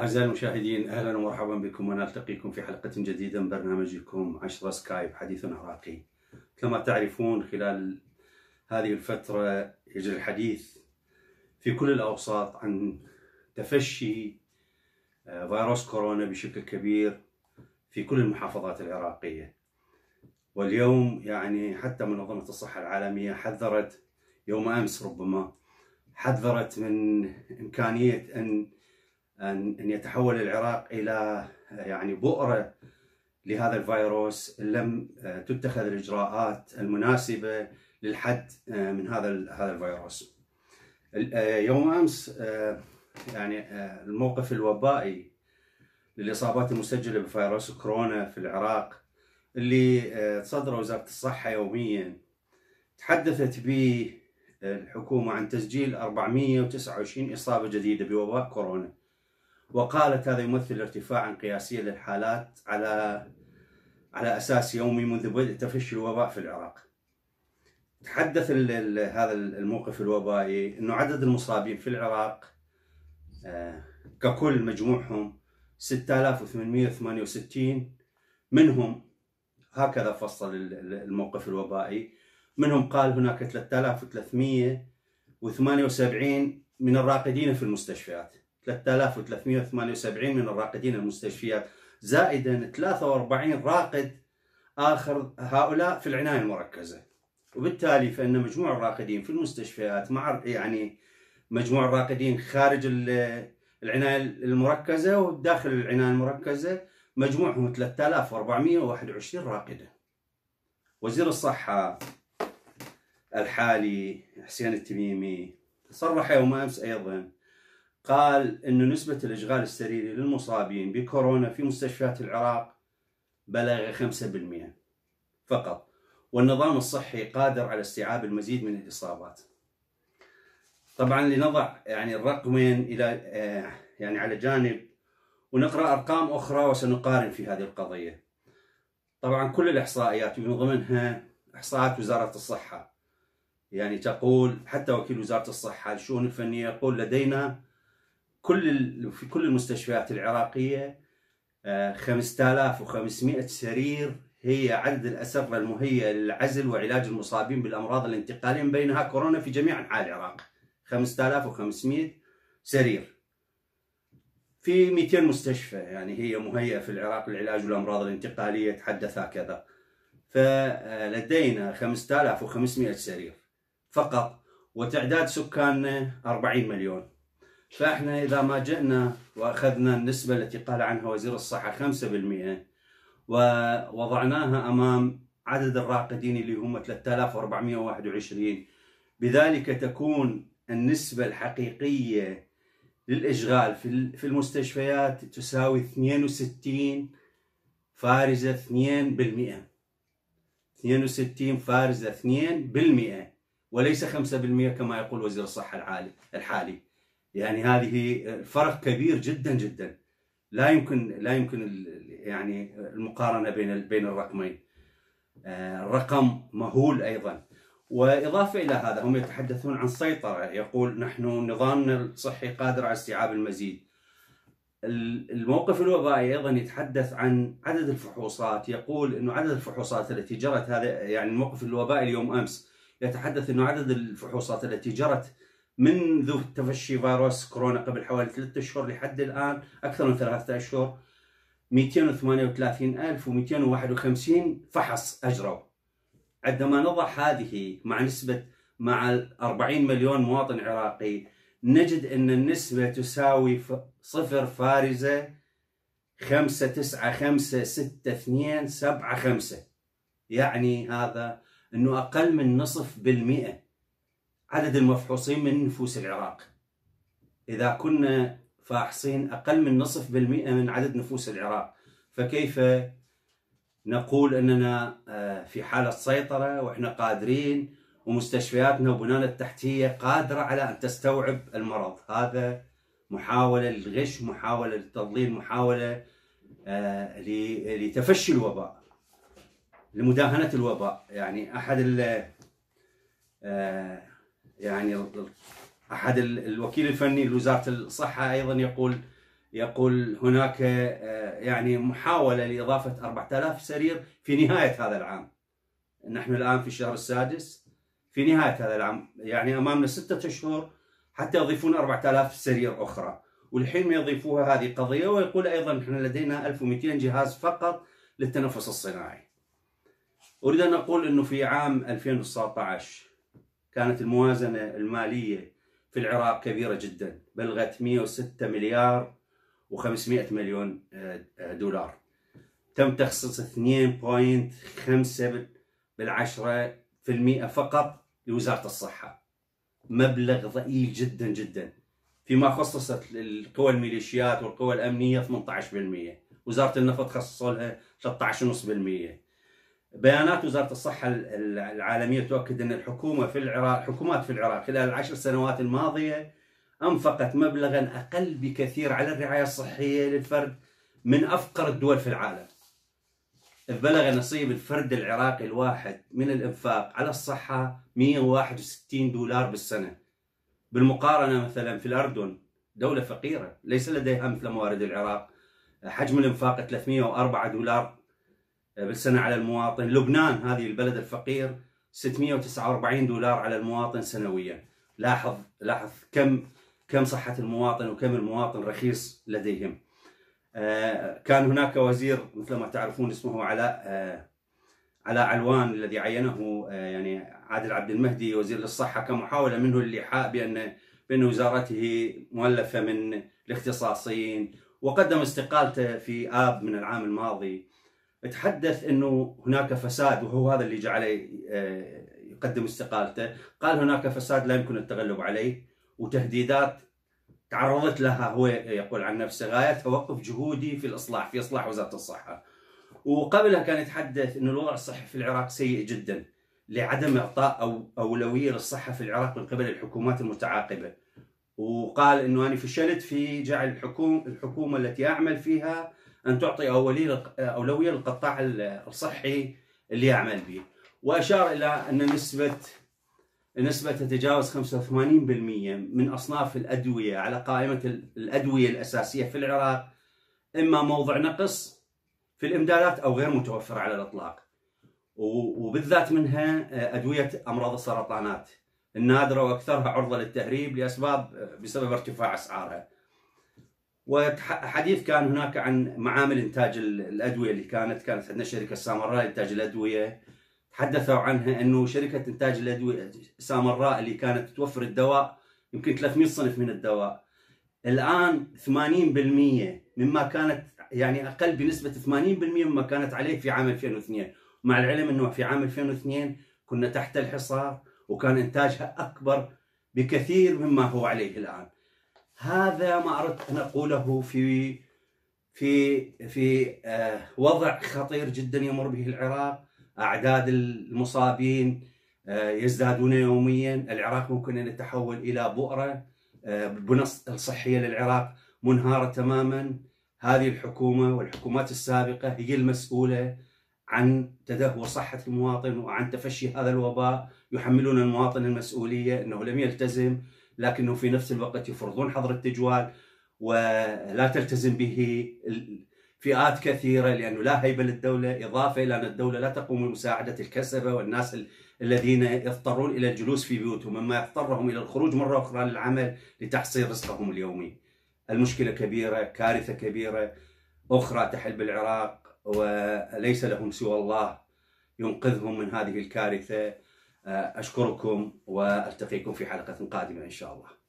أعزائي المشاهدين أهلا ومرحبا بكم ونلتقيكم في حلقة جديدة من برنامجكم عشرة سكايب حديث عراقي. كما تعرفون خلال هذه الفترة يجري الحديث في كل الأوساط عن تفشي آه، فيروس كورونا بشكل كبير في كل المحافظات العراقية. واليوم يعني حتى منظمة الصحة العالمية حذرت يوم أمس ربما حذرت من إمكانية أن أن يتحول العراق إلى يعني بؤرة لهذا الفيروس لم تتخذ الإجراءات المناسبة للحد من هذا هذا الفيروس. يوم أمس يعني الموقف الوبائي للإصابات المسجلة بفيروس كورونا في العراق اللي تصدر وزارة الصحة يوميا تحدثت به الحكومة عن تسجيل 429 إصابة جديدة بوباء كورونا وقالت هذا يمثل ارتفاعا قياسيا للحالات على على أساس يومي منذ بدء تفشي الوباء في العراق. تحدث هذا الموقف الوبائي أنه عدد المصابين في العراق آه، ككل مجموعهم 6868 منهم هكذا فصل الموقف الوبائي. منهم قال هناك 3378 من الراقدين في المستشفيات. 3378 من الراقدين المستشفيات زائدا 43 راقد آخر هؤلاء في العناية المركزة. وبالتالي فإن مجموع الراقدين في المستشفيات مع يعني مجموع الراقدين خارج العناية المركزة وداخل العناية المركزة مجموعهم 3421 راقدة. وزير الصحة الحالي حسين التميمي صرح يوم أمس أيضا قال أن نسبة الإشغال السريري للمصابين بكورونا في مستشفيات العراق بلغ 5% فقط والنظام الصحي قادر على استيعاب المزيد من الإصابات. طبعا لنضع يعني الرقمين إلى آه، يعني على جانب ونقرأ أرقام أخرى وسنقارن في هذه القضية. طبعا كل الإحصائيات ومن ضمنها إحصاءات وزارة الصحة. يعني تقول حتى وكيل وزارة الصحة الشؤون الفنية يقول لدينا كل في كل المستشفيات العراقية 5500 آه، سرير هي عدد الاسره المهيئة للعزل وعلاج المصابين بالأمراض الانتقالية من بينها كورونا في جميع أنحاء العراق. 5500 سرير. في 200 مستشفى يعني هي مهيئة في العراق للعلاج والأمراض الانتقالية تحدث هكذا. فلدينا 5500 سرير فقط وتعداد سكاننا 40 مليون. فاحنا إذا ما جئنا وأخذنا النسبة التي قال عنها وزير الصحة 5% ووضعناها أمام عدد الراقدين اللي هم 3421 بذلك تكون النسبة الحقيقية للإشغال في المستشفيات تساوي 62 فارزه 2% 62 فارزه 2% وليس 5% كما يقول وزير الصحة الحالي. يعني هذه فرق كبير جدا جدا. لا يمكن لا يمكن يعني المقارنة بين بين الرقمين. آه، الرقم مهول أيضا. وإضافة إلى هذا هم يتحدثون عن سيطرة. يقول نحن نظامنا الصحي قادر على استيعاب المزيد. الموقف الوبائي أيضا يتحدث عن عدد الفحوصات. يقول إنه عدد الفحوصات التي جرت هذا يعني الموقف الوبائي اليوم أمس يتحدث إنه عدد الفحوصات التي جرت منذ تفشي فيروس كورونا قبل حوالي ثلاثة أشهر لحد الآن أكثر من ثلاثة أشهر 238251 فحص أجروا عندما نضع هذه مع نسبة مع 40 مليون مواطن عراقي نجد أن النسبة تساوي صفر فارزة خمسة تسعة خمسة ستة اثنين سبعة خمسة. يعني هذا أنه أقل من نصف بالمئة. عدد المفحوصين من نفوس العراق. إذا كنا فاحصين أقل من نصف بالمئة من عدد نفوس العراق فكيف نقول أننا آه، في حالة سيطرة وإحنا قادرين ومستشفياتنا وبنانا التحتية قادرة على أن تستوعب المرض؟ هذا محاولة للغش محاولة للتضليل محاولة آه، لتفشي الوباء لمداهنة الوباء. يعني أحد آه، يعني أحد الوكيل الفني لوزارة الصحة أيضا يقول يقول هناك يعني محاولة لإضافة 4000 سرير في نهاية هذا العام. نحن الآن في الشهر السادس في نهاية هذا العام يعني أمامنا ستة أشهر حتى يضيفون 4000 سرير أخرى. والحين ما يضيفوها هذه قضية ويقول أيضا نحن لدينا 1200 جهاز فقط للتنفس الصناعي. أريد أن أقول أنه في عام 2019 كانت الموازنة المالية في العراق كبيرة جدا. بلغت 106 مليار و500 مليون آه، دولار. تم تخصيص 2.5 بالعشرة في المئة فقط لوزارة الصحة. مبلغ ضئيل جدا جدا. فيما خصصت القوى الميليشيات والقوى الأمنية 18% وزارة النفط خصصوا لها 13.5% بيانات وزارة الصحة العالمية تؤكد أن الحكومة في العراق الحكومات في العراق خلال العشر سنوات الماضية أنفقت مبلغا أقل بكثير على الرعاية الصحية للفرد من أفقر الدول في العالم. بلغ نصيب الفرد العراقي الواحد من الإنفاق على الصحة 161 دولار بالسنة. بالمقارنة مثلا في الأردن دولة فقيرة ليس لديها مثل موارد العراق. حجم الإنفاق 304 دولار بالسنة على المواطن. لبنان هذه البلد الفقير 649 دولار على المواطن سنويا. لاحظ لاحظ كم كم صحة المواطن وكم المواطن رخيص لديهم. آه، كان هناك وزير مثل ما تعرفون اسمه علاء آه، علاء علوان الذي عينه آه، يعني عادل عبد المهدي وزير للصحة كمحاولة منه للإيحاء بأن بأن وزارته مؤلفة من الاختصاصيين وقدم استقالته في آب من العام الماضي. تحدث إنه هناك فساد وهو هذا اللي جعله آه، يقدم استقالته. قال هناك فساد لا يمكن التغلب عليه وتهديدات تعرضت لها هو يقول عن نفسه غاية توقف جهودي في الإصلاح في إصلاح وزارة الصحة. وقبلها كان يتحدث أن الوضع الصحي في العراق سيء جدا لعدم إعطاء أو أولوية للصحة في العراق من قبل الحكومات المتعاقبة. وقال أنه أنا فشلت في جعل الحكومة الحكومة التي أعمل فيها أن تعطي اولويه للقطاع الصحي اللي يعمل به. وأشار إلى أن نسبة نسبة تتجاوز 85% من أصناف الأدوية على قائمة الأدوية الأساسية في العراق إما موضع نقص في الإمدادات أو غير متوفرة على الإطلاق. وبالذات منها أدوية أمراض السرطانات. النادرة وأكثرها عرضة للتهريب لأسباب بسبب ارتفاع أسعارها. وحديث كان هناك عن معامل إنتاج الأدوية اللي كانت كانت عندنا شركة سامراء لانتاج الأدوية. تحدثوا عنها إنه شركة إنتاج الأدوية سامراء اللي كانت توفر الدواء يمكن 300 صنف من الدواء. الآن 80% مما كانت يعني أقل بنسبة 80% مما كانت عليه في عام 2002 مع العلم إنه في عام 2002 كنا تحت الحصار وكان إنتاجها أكبر بكثير مما هو عليه الآن. هذا ما أردت أن أقوله في في في آه، وضع خطير جدا يمر به العراق. أعداد المصابين آه، يزدادون يوميا. العراق ممكن أن يتحول إلى بؤرة البنى آه، الصحيه للعراق منهارة تماما. هذه الحكومة والحكومات السابقة هي المسؤولة عن تدهور صحة المواطن وعن تفشي هذا الوباء. يحملون المواطن المسؤولية إنه لم يلتزم. لكنه في نفس الوقت يفرضون حظر التجوال ولا تلتزم به فئات كثيرة لأنه لا هيبة للدولة إضافة إلى أن الدولة لا تقوم بمساعدة الكسبة والناس الذين يضطرون إلى الجلوس في بيوتهم مما يضطرهم إلى الخروج مرة أخرى للعمل لتحصيل رزقهم اليومي. المشكلة كبيرة كارثة كبيرة أخرى تحل بالعراق وليس لهم سوى الله ينقذهم من هذه الكارثة. أشكركم وألتقيكم في حلقة قادمة إن شاء الله.